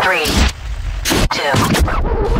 Three, two,